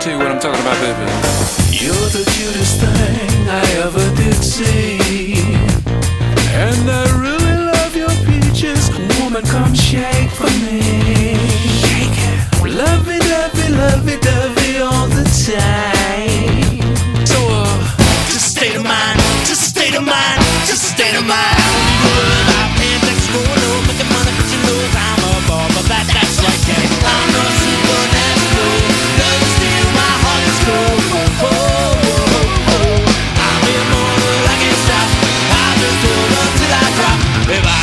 tell you what I'm talking about, baby. You're the cutest thing I ever did see. And I really love your peaches. Woman, come shake for me. Shake it. Lovey dovey, lovey dovey all the time. So, uh, just state of mind, just state of mind, just state of mind. Bye-bye.